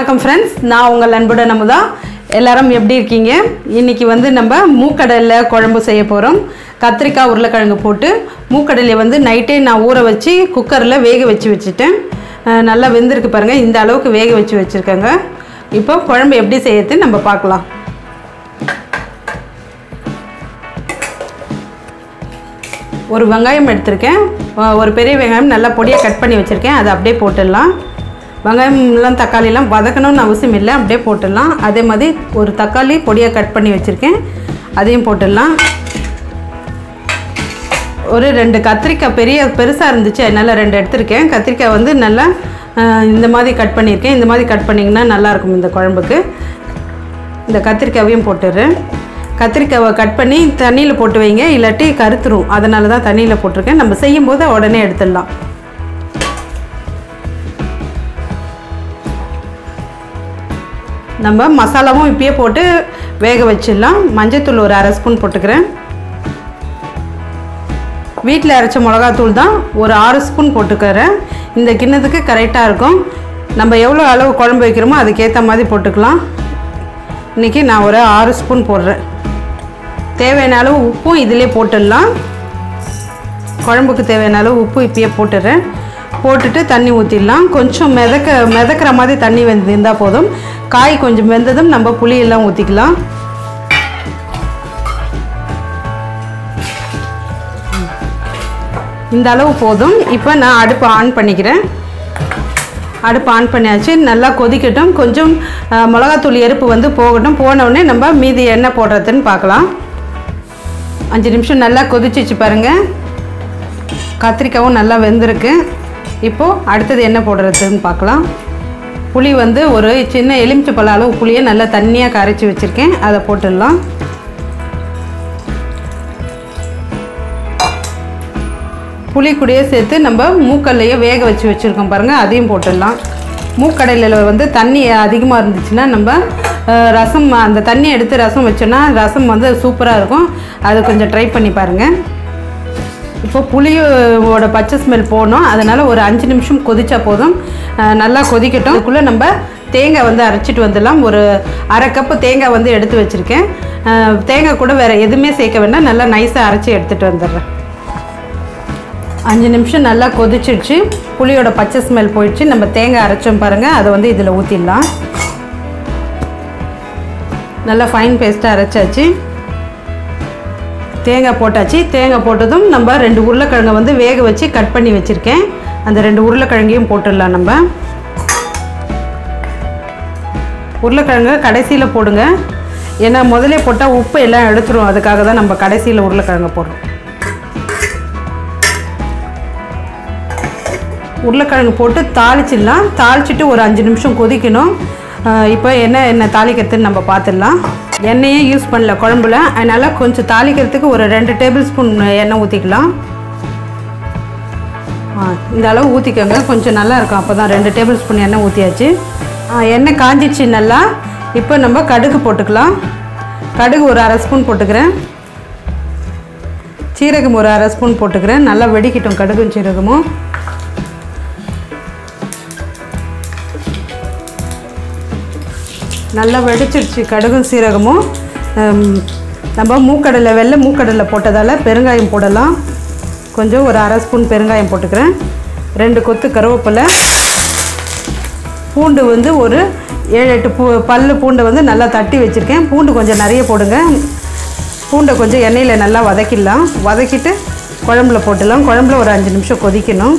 வணக்கம் ஃப்ரெண்ட்ஸ் நான் உங்கள் அன்புடன் அமுதா. எல்லாரும் எப்படி இருக்கீங்க? இன்னைக்கு வந்து நம்ம மூக்கடலை குழம்பு செய்ய போகிறோம் கத்திரிக்காய் உருளைக்கிழங்கு போட்டு மூக்கடலை வந்து நைட்டே நான் ஊற வச்சு குக்கரில் வேக வச்சு வச்சுட்டேன். நல்லா வெந்திருக்கு பாருங்கள் இந்த அளவுக்கு வேக வச்சு வச்சுருக்கேங்க. இப்போ குழம்பு எப்படி செய்யறது நம்ம பார்க்கலாம். ஒரு வெங்காயம் எடுத்திருக்கேன். ஒரு பெரிய வெங்காயம் நல்லா பொடியாக கட் பண்ணி வச்சுருக்கேன். அதை அப்படியே போட்டுடலாம். வெங்காயம்லாம் தக்காளிலாம் வதக்கணும்னு அவசியம் இல்லை. அப்படியே போட்டுடலாம். அதே மாதிரி ஒரு தக்காளி பொடியாக கட் பண்ணி வச்சுருக்கேன். அதையும் போட்டுடலாம். ஒரு ரெண்டு கத்திரிக்காய் பெரிய பெருசாக இருந்துச்சு. அதனால் ரெண்டு எடுத்திருக்கேன். கத்திரிக்காய் வந்து நல்லா இந்த மாதிரி கட் பண்ணியிருக்கேன். இந்த மாதிரி கட் பண்ணிங்கன்னா நல்லாயிருக்கும் இந்த குழம்புக்கு. இந்த கத்திரிக்காவையும் போட்டுடுறேன். கத்திரிக்காவை கட் பண்ணி தண்ணியில் போட்டு வைங்க. இல்லாட்டி கருத்துரும். அதனால தான் தண்ணியில் போட்டிருக்கேன். நம்ம செய்யும்போது உடனே எடுத்துடலாம். நம்ம மசாலாவும் இப்பயே போட்டு வேக வச்சிடலாம். மஞ்சத்தூள் ஒரு அரை ஸ்பூன் போட்டுக்கிறேன். வீட்டில் அரைச்ச மிளகாத்தூள் தான் ஒரு ஆறு ஸ்பூன் போட்டுக்கிறேன். இந்த கிண்ணத்துக்கு கரெக்டாக இருக்கும். நம்ம எவ்வளோ அளவு குழம்பு வைக்கிறோமோ அதுக்கேற்ற மாதிரி போட்டுக்கலாம். இன்றைக்கி நான் ஒரு ஆறு ஸ்பூன் போடுறேன். தேவையான அளவு உப்பும் இதிலே போட்டுடலாம். குழம்புக்கு தேவையான அளவு உப்பு இப்பயே போட்டுடுறேன் போட்டுட்டு தண்ணி ஊற்றிடலாம் கொஞ்சம் மிதக்க மிதக்கிற மாதிரி தண்ணி வெந்து இருந்தால் போதும். காய் கொஞ்சம் வெந்ததும் நம்ம புளியெல்லாம் ஊற்றிக்கலாம் இந்த அளவு போதும். இப்போ நான் அடுப்பை ஆன் பண்ணிக்கிறேன். அடுப்பு ஆன் பண்ணியாச்சு. நல்லா கொதிக்கட்டும். கொஞ்சம் மிளகாத்தூள் எருப்பு வந்து போகட்டும். போனவுடனே நம்ம மீதி எண்ணெய் போடுறதுன்னு பார்க்கலாம். அஞ்சு நிமிஷம் நல்லா கொதிச்சிச்சு பாருங்கள் கத்திரிக்காவும் நல்லா வெந்திருக்கு. இப்போது அடுத்தது என்ன போடுறதுன்னு பார்க்கலாம். புளி வந்து ஒரு சின்ன எலுமிச்சை பழ அளவு புளியை நல்லா தண்ணியாக கரைச்சி வச்சுருக்கேன். அதை போட்டுடலாம். புளி கூடயே சேர்த்து நம்ம மூக்கல்லையே வேக வச்சு வச்சுருக்கோம் பாருங்கள் அதையும் போட்டுடலாம். மூக்கடையில் வந்து தண்ணி அதிகமாக இருந்துச்சுன்னா நம்ம ரசம் அந்த தண்ணி எடுத்து ரசம் வச்சோன்னா ரசம் வந்து சூப்பராக இருக்கும். அது கொஞ்சம் ட்ரை பண்ணி பாருங்கள் இப்போ புளியோட பச்சை ஸ்மெல் போகணும் அதனால் ஒரு அஞ்சு நிமிஷம் கொதித்தா போதும். நல்லா கொதிக்கட்டும். அதுக்குள்ளே நம்ம தேங்காய் வந்து அரைச்சிட்டு வந்துடலாம். ஒரு அரை கப்பு தேங்காய் வந்து எடுத்து வச்சுருக்கேன். தேங்காய் கூட வேறு எதுவுமே சேர்க்க வேண்டாம். நல்லா நைஸாக அரைச்சி எடுத்துகிட்டு வந்துடுறேன். அஞ்சு நிமிஷம் நல்லா கொதிச்சிடுச்சு. புளியோட பச்சை ஸ்மெல் போயிடுச்சு. நம்ம தேங்காய் அரைச்சோம் பாருங்கள் அதை வந்து இதில் ஊற்றிடலாம் நல்லா ஃபைன் பேஸ்ட்டாக அரைச்சாச்சு. தேங்காய் போட்டாச்சு. தேங்காய் போட்டதும் நம்ம ரெண்டு உருளைக்கிழங்கை வந்து வேக வச்சு கட் பண்ணி வச்சுருக்கேன். அந்த ரெண்டு உருளைக்கிழங்கையும் போட்டுடலாம் நம்ம. உருளைக்கிழங்கு கடைசியில் போடுங்க. ஏன்னா முதலே போட்டால் உப்பு எல்லாம் எடுத்துரும். அதுக்காக தான் நம்ம கடைசியில் உருளைக்கிழங்கு போடுறோம். உருளைக்கிழங்கு போட்டு தாளிச்சிடலாம். தாளிச்சிட்டு ஒரு அஞ்சு நிமிஷம் கொதிக்கணும். இப்போ என்ன என்ன தாளிக்கிறதுன்னு நம்ம பார்த்துடலாம் எண்ணெயே யூஸ் பண்ணல குழம்புல. அதனால் கொஞ்சம் தாளிக்கிறதுக்கு ஒரு ரெண்டு டேபிள் ஸ்பூன் எண்ணெய் ஊற்றிக்கலாம் இந்த அளவு ஊற்றிக்கோங்க கொஞ்சம் நல்லா இருக்கும். அப்போ தான் ரெண்டு டேபிள் ஸ்பூன் எண்ணெய் ஊற்றியாச்சு எண்ணெய் காஞ்சிச்சு நல்லா. இப்போ நம்ம கடுகு போட்டுக்கலாம். கடுகு ஒரு அரை ஸ்பூன் போட்டுக்கிறேன். சீரகம் ஒரு அரை ஸ்பூன் போட்டுக்கிறேன். நல்லா வெடிக்கட்டும் கடுகும் சீரகமும். நல்லா வெடிச்சிருச்சு. கடுகும் சீரகமும் நம்ம மூக்கடலை வெள்ளை மூக்கடலை போட்டதால் பெருங்காயம் போடலாம். கொஞ்சம் ஒரு அரை ஸ்பூன் பெருங்காயம் போட்டுக்கிறேன். ரெண்டு கொத்து கருவேப்பிலை. பூண்டு வந்து ஒரு ஏழு எட்டு பூ பல் பூண்டை வந்து நல்லா தட்டி வச்சுருக்கேன். பூண்டு கொஞ்சம் நிறைய போடுங்க. பூண்டை கொஞ்சம் எண்ணெயில் நல்லா வதக்கிடலாம். வதக்கிட்டு குழம்புல போட்டுடலாம். குழம்புல ஒரு அஞ்சு நிமிஷம் கொதிக்கணும்.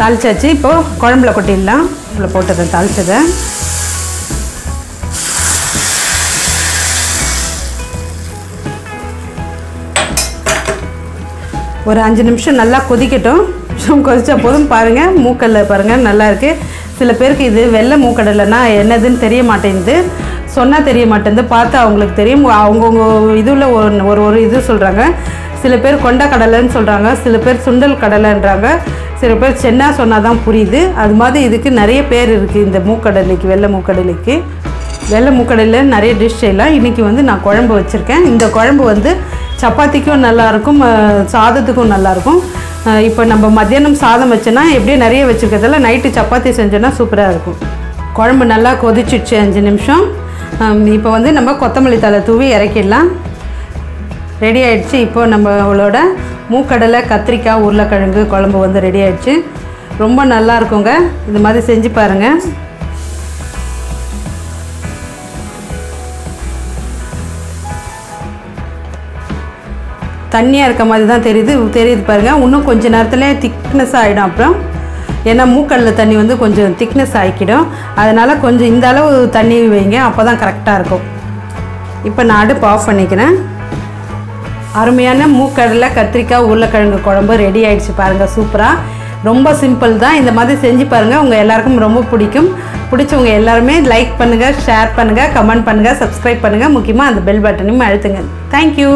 தாளிச்சாச்சு. இப்போது குழம்புல கொட்டிடலாம். குழம்புல போட்டுறேன் தாளிச்சதை ஒரு அஞ்சு நிமிஷம் நல்லா கொதிக்கட்டும். கொதித்தா கொதிச்சா போதும். பாருங்கள் மூக்கல்ல பாருங்கள் நல்லா இருக்குது சில பேருக்கு இது வெள்ளை மூக்கடலைன்னா என்னதுன்னு தெரிய மாட்டேங்குது. சொன்னால் தெரிய மாட்டேங்குது. பார்த்தா அவங்களுக்கு தெரியும். அவங்கவுங்க இதில் ஒரு ஒரு ஒரு இது சொல்கிறாங்க சில பேர் கொண்ட கடலைன்னு சொல்கிறாங்க சில பேர் சுண்டல் கடலைன்றாங்க. சில பேர் சென்னா சொன்னால் தான் புரியுது. அது மாதிரி இதுக்கு நிறைய பேர் இருக்குது இந்த மூக்கடலைக்கு வெள்ளை மூக்கடலைக்கு. வெள்ளை மூக்கடலில் நிறைய டிஷ் செய்யலாம். இன்றைக்கி வந்து நான் குழம்பு வச்சுருக்கேன். இந்த குழம்பு வந்து சப்பாத்திக்கும் நல்லாயிருக்கும் சாதத்துக்கும் நல்லாயிருக்கும். இப்போ நம்ம மத்தியானம் சாதம் வச்சோன்னா எப்படியும் நிறைய வச்சுருக்கிறதால நைட்டு சப்பாத்தி செஞ்சோன்னா சூப்பராக இருக்கும். குழம்பு நல்லா கொதிச்சிடுச்சு அஞ்சு நிமிஷம். இப்போ வந்து நம்ம கொத்தமல்லி தலை தூவி இறக்கிடலாம். ரெடி ஆகிடுச்சு இப்போ நம்மளோட மூக்கடலை கத்திரிக்காய் உருளைக்கிழங்கு குழம்பு வந்து ரெடி ஆகிடுச்சு ரொம்ப நல்லா இருக்குங்க. இது மாதிரி செஞ்சு பாருங்கள் தண்ணியாக இருக்க மாதிரி தான் தெரியுது. தெரியுது பாருங்கள் இன்னும் கொஞ்சம் நேரத்தில் திக்னஸ் ஆகிடும் அப்புறம். ஏன்னா மூக்கடலில் தண்ணி வந்து கொஞ்சம் திக்னஸ் ஆகிக்கிடும் அதனால் கொஞ்சம் இந்த அளவு தண்ணி வைங்க. அப்போ தான் கரெக்டாக இருக்கும். இப்போ நான் அடுப்பு ஆஃப் பண்ணிக்கிறேன். அருமையான மூக்கடலை கத்திரிக்காய் உருளைக்கிழங்கு குழம்பு ரெடி ஆயிடுச்சு பாருங்கள் சூப்பராக ரொம்ப சிம்பிள் தான். இந்த மாதிரி செஞ்சு பாருங்கள் உங்கள் எல்லாருக்கும் ரொம்ப பிடிக்கும். பிடிச்சவங்க எல்லாருமே லைக் பண்ணுங்கள் ஷேர் பண்ணுங்கள் கமெண்ட் பண்ணுங்கள் சப்ஸ்கிரைப் பண்ணுங்கள் முக்கியமாக அந்த பெல் பட்டனையும் அழுத்துங்க. தேங்க்யூ